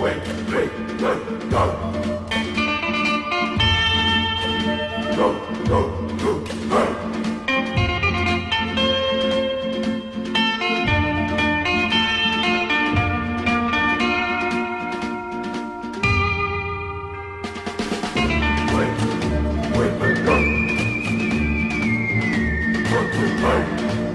Wait, wait, wait, go. Titan.